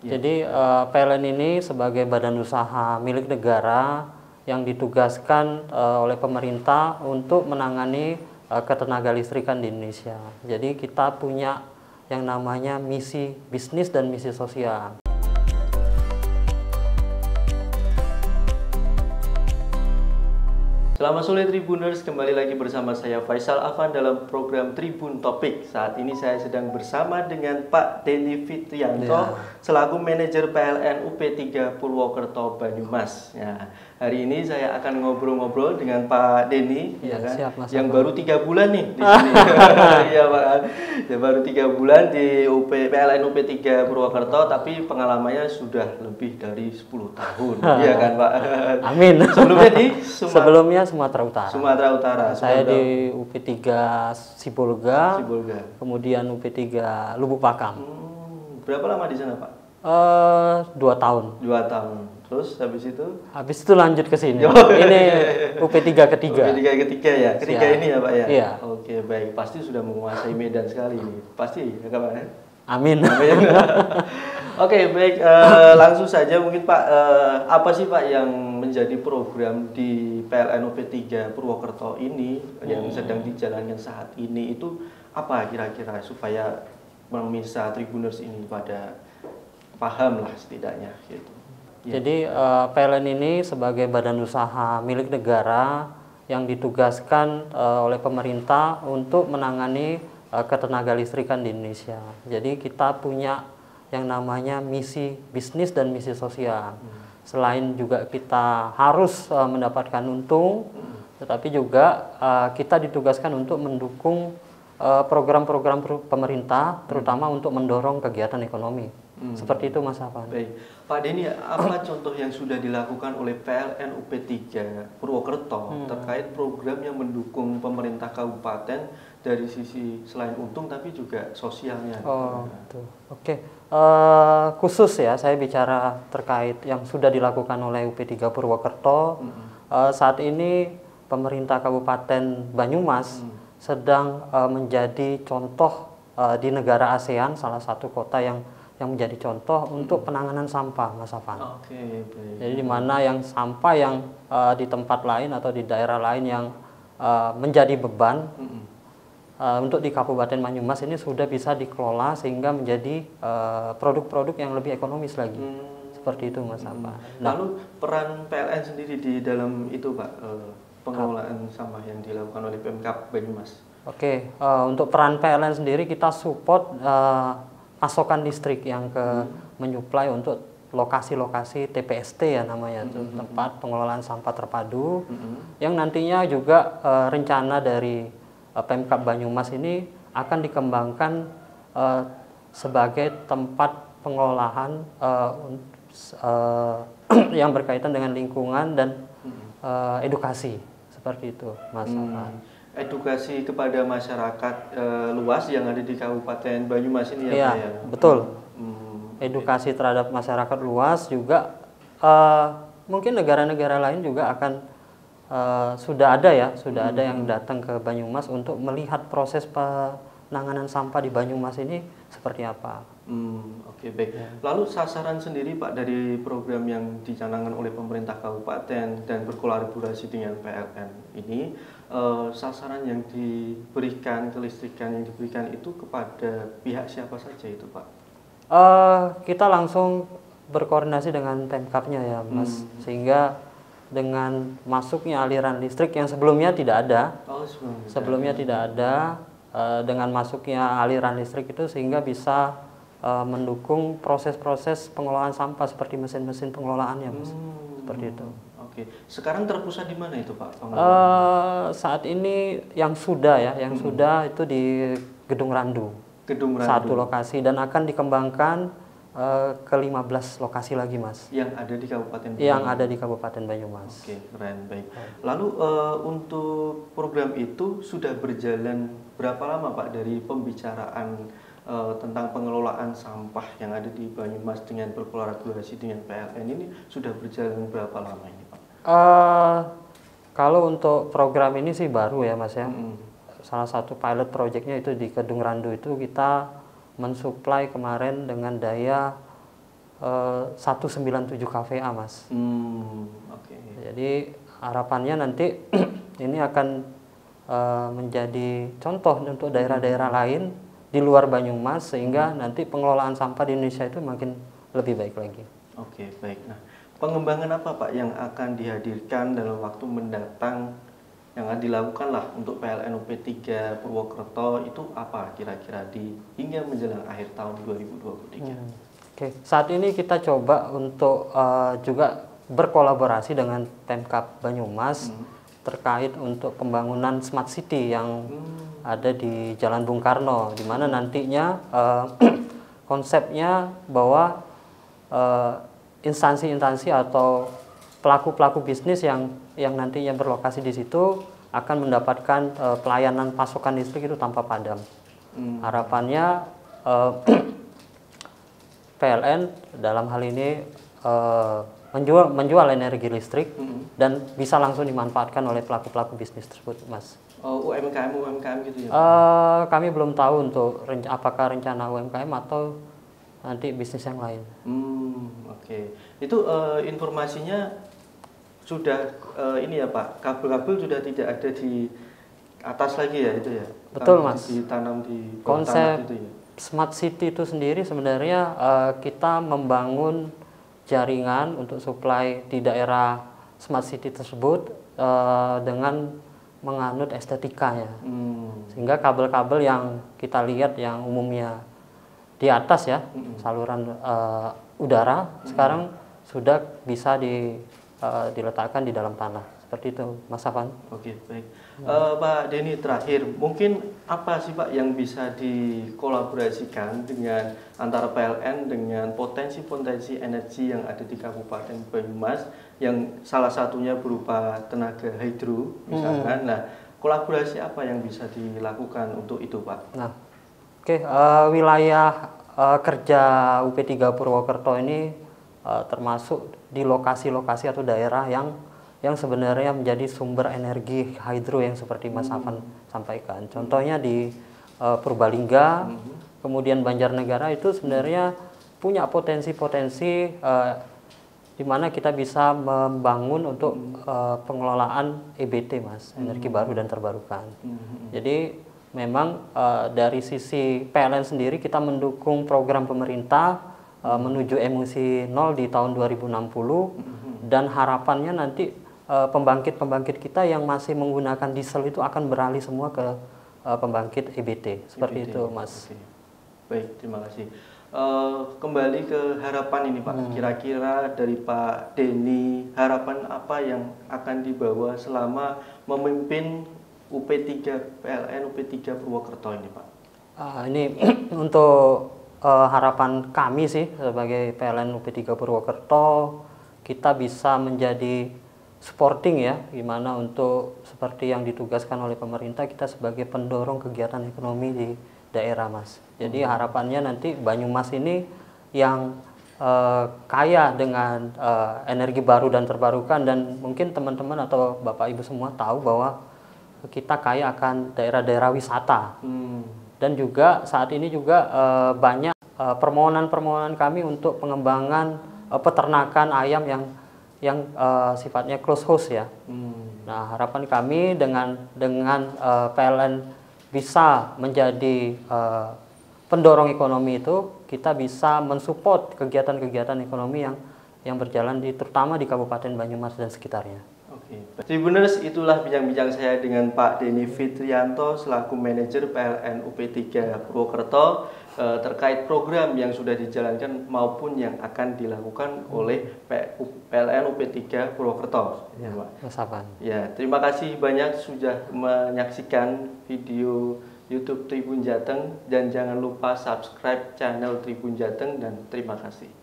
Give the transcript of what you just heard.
Jadi uh, PLN ini sebagai badan usaha milik negara yang ditugaskan uh, oleh pemerintah untuk menangani uh, ketenaga listrikan di Indonesia. Jadi kita punya yang namanya misi bisnis dan misi sosial. Selamat sore Tribuners, kembali lagi bersama saya Faisal Afan dalam program Tribun Topik. Saat ini saya sedang bersama dengan Pak Denny Fitrianto ya. selaku manajer PLN UP3 Purwokerto Banyumas. Ya, hari ini saya akan ngobrol-ngobrol dengan Pak Denny, ya, ya kan? Siap, mas yang baru tiga bulan nih di sini. Iya Pak, ya baru tiga bulan di UP PLN UP3 Purwokerto, tapi pengalamannya sudah lebih dari 10 tahun, iya kan Pak? Amin. Sebelumnya di Sumatera. Sebelumnya Sumatera Utara. Sumatera Utara. Saya Sumatera. di UP3 Sibolga. Sibolga. Kemudian UP3 Lubuk Pakam. Hmm, berapa lama di sana, Pak? Uh, dua tahun. Dua tahun. Terus habis itu? Habis itu lanjut ke sini. Oh, ini UP3 ketiga. UP3 ketiga ya. Ketiga Siap. ini ya, Pak ya. Iya. Oke, baik. Pasti sudah menguasai Medan sekali ini. Pasti ya, Pak ya. Amin. Amin. Oke, baik. Uh, langsung saja mungkin Pak, uh, apa sih Pak yang menjadi program di PLN UP3 Purwokerto ini hmm. yang sedang dijalankan saat ini itu apa kira-kira supaya memisah Tribuners ini pada paham lah setidaknya gitu. Ya. Jadi uh, PLN ini sebagai badan usaha milik negara yang ditugaskan uh, oleh pemerintah untuk menangani uh, ketenaga listrikan di Indonesia. Jadi kita punya yang namanya misi bisnis dan misi sosial. Hmm. Selain juga kita harus uh, mendapatkan untung, hmm. tetapi juga uh, kita ditugaskan untuk mendukung program-program uh, pemerintah, terutama hmm. untuk mendorong kegiatan ekonomi. Hmm. Seperti itu Mas Afan. Baik. Pak Denny, apa contoh yang sudah dilakukan oleh PLN UP3 Purwokerto hmm. terkait program yang mendukung pemerintah kabupaten dari sisi selain untung tapi juga sosialnya? Oh. Oke. Okay. Uh, eh, khusus ya saya bicara terkait yang sudah dilakukan oleh UP3 Purwokerto. Hmm. Uh, saat ini pemerintah Kabupaten Banyumas hmm. sedang uh, menjadi contoh uh, di negara ASEAN salah satu kota yang yang menjadi contoh hmm. untuk penanganan sampah, Mas Afan. Oke, okay, Jadi di mana yang sampah yang uh, di tempat lain atau di daerah lain yang uh, menjadi beban hmm. uh, untuk di Kabupaten Banyumas ini sudah bisa dikelola sehingga menjadi produk-produk uh, yang lebih ekonomis lagi. Hmm. Seperti itu, Mas Afan. Hmm. Nah, Lalu peran PLN sendiri di dalam itu, Pak, uh, pengelolaan sampah yang dilakukan oleh Pemkap Banyumas. Oke, okay. uh, untuk peran PLN sendiri kita support uh, pasokan listrik yang ke hmm. menyuplai untuk lokasi-lokasi TPST ya namanya itu hmm. tempat pengelolaan sampah terpadu hmm. yang nantinya juga uh, rencana dari uh, Pemkab Banyumas ini akan dikembangkan uh, sebagai tempat pengolahan uh, uh, yang berkaitan dengan lingkungan dan uh, edukasi seperti itu Mas hmm edukasi kepada masyarakat e, luas yang ada di Kabupaten Banyumas ini ya, iya, Pak ya. Betul. Hmm. Edukasi terhadap masyarakat luas juga e, mungkin negara-negara lain juga akan e, sudah ada ya, sudah hmm. ada yang datang ke Banyumas untuk melihat proses penanganan sampah di Banyumas ini seperti apa. Hmm, Oke okay, baik. Ya. Lalu sasaran sendiri Pak dari program yang dicanangkan oleh pemerintah kabupaten dan berkolaborasi dengan PLN ini uh, sasaran yang diberikan kelistrikan yang diberikan itu kepada pihak siapa saja itu Pak? Uh, kita langsung berkoordinasi dengan Pemkapnya ya Mas, hmm. sehingga dengan masuknya aliran listrik yang sebelumnya tidak ada, oh, sebelumnya, sebelumnya tidak ada, uh, dengan masuknya aliran listrik itu sehingga bisa uh, mendukung proses-proses pengelolaan sampah seperti mesin-mesin pengelolaannya, mas. Hmm. Seperti itu. Oke, sekarang terpusat di mana itu Pak? Uh, saat ini yang sudah ya, yang hmm. sudah itu di Gedung Randu. Gedung Randu. Satu lokasi dan akan dikembangkan uh, ke 15 lokasi lagi, Mas. Yang ada di Kabupaten Banyumas. Yang ada di Kabupaten Banyumas. Oke, keren, baik. Lalu uh, untuk program itu sudah berjalan berapa lama Pak dari pembicaraan uh, tentang pengelolaan sampah yang ada di Banyumas dengan berkolaborasi dengan PLN ini sudah berjalan berapa lama ini? Uh, kalau untuk program ini sih baru ya Mas ya. -hmm. Salah satu pilot projectnya itu di Kedung Randu itu kita mensuplai kemarin dengan daya eh, 197 kVA mas. Hmm, oke. Jadi harapannya nanti ini akan eh, menjadi contoh untuk daerah-daerah lain di luar Banyumas sehingga nanti pengelolaan sampah di Indonesia itu makin lebih baik lagi. Oke, baik. Nah, pengembangan apa Pak yang akan dihadirkan dalam waktu mendatang yang akan dilakukan lah untuk PLN UP3 Purwokerto itu apa kira-kira di hingga menjelang akhir tahun 2023? Hmm. Oke, saat ini kita coba untuk eh, juga berkolaborasi dengan Pemkap Banyumas Hmm. terkait untuk pembangunan smart city yang Hmm. ada di Jalan Bung Karno, di mana nantinya eh, konsepnya bahwa eh, instansi-instansi atau pelaku-pelaku bisnis yang yang nantinya berlokasi di situ akan mendapatkan eh, pelayanan pasokan listrik itu tanpa padam. Hmm. Harapannya eh, PLN dalam hal ini eh, menjual menjual energi listrik Hmm. dan bisa langsung dimanfaatkan oleh pelaku-pelaku bisnis tersebut, Mas. Oh, UMKM UMKM gitu ya? Eh, kami belum tahu untuk renc- apakah rencana UMKM atau nanti bisnis yang lain. Hmm, oke. Itu eh, informasinya sudah eh, ini ya Pak, kabel-kabel sudah tidak ada di atas lagi ya itu ya? Betul, Tanam Mas. di- Ditanam di Konsep gitu ya? Smart City itu sendiri sebenarnya eh, kita membangun jaringan untuk supply di daerah Smart City tersebut eh, dengan menganut estetika ya. Hmm. Sehingga kabel-kabel yang kita lihat yang umumnya di atas ya, saluran eh, udara sekarang sudah bisa di, eh, diletakkan di dalam tanah. Seperti itu, Mas Afan. Oke, baik. Eh, Pak Denny terakhir, mungkin apa sih Pak yang bisa dikolaborasikan dengan antara PLN dengan potensi-potensi energi yang ada di Kabupaten Banyumas yang salah satunya berupa tenaga hidro misalkan. Nah, kolaborasi apa yang bisa dilakukan untuk itu Pak? Nah, oke eh, wilayah eh, kerja UP3 Purwokerto ini eh, termasuk di lokasi-lokasi atau daerah yang yang sebenarnya menjadi sumber energi hidro yang seperti Mas Afan sampaikan. Contohnya di eh, Purbalingga, kemudian Banjarnegara itu sebenarnya punya potensi-potensi eh, di mana kita bisa membangun untuk eh, pengelolaan EBT, Mas, energi baru dan terbarukan. Jadi memang eh, dari sisi PLN sendiri kita mendukung program pemerintah eh, menuju emisi nol di tahun 2060 dan harapannya nanti eh, pembangkit-pembangkit kita yang masih menggunakan diesel itu akan beralih semua ke eh, pembangkit EBT seperti EBT. itu Mas. Oke. Baik, terima kasih. Eh, kembali ke harapan ini Pak, Hmm. kira-kira dari Pak Denny, harapan apa yang akan dibawa selama memimpin UP3 PLN UP3 Purwokerto ini Pak? Ah, ini untuk eh, harapan kami sih sebagai PLN UP3 Purwokerto kita bisa menjadi supporting ya gimana untuk seperti yang ditugaskan oleh pemerintah kita sebagai pendorong kegiatan ekonomi di daerah Mas. Jadi harapannya nanti Banyumas ini yang eh, kaya dengan eh, energi baru dan terbarukan dan mungkin teman-teman atau Bapak Ibu semua tahu bahwa kita kaya akan daerah-daerah wisata Hmm. dan juga saat ini juga eh, banyak eh, permohonan-permohonan kami untuk pengembangan eh, peternakan ayam yang yang eh, sifatnya close house ya. Hmm. Nah, harapan kami dengan dengan eh, PLN bisa menjadi eh, pendorong ekonomi itu, kita bisa mensupport kegiatan-kegiatan ekonomi yang yang berjalan di terutama di Kabupaten Banyumas dan sekitarnya. Oke, Tribuners itulah bincang-bincang saya dengan Pak Denny Fitrianto selaku manajer PLN UP3 Purwokerto eh, terkait program yang sudah dijalankan maupun yang akan dilakukan oleh PLN UP3 Purwokerto. Ya, Pak. Mas Afan. Ya, terima kasih banyak sudah menyaksikan video YouTube Tribun Jateng dan jangan lupa subscribe channel Tribun Jateng dan terima kasih.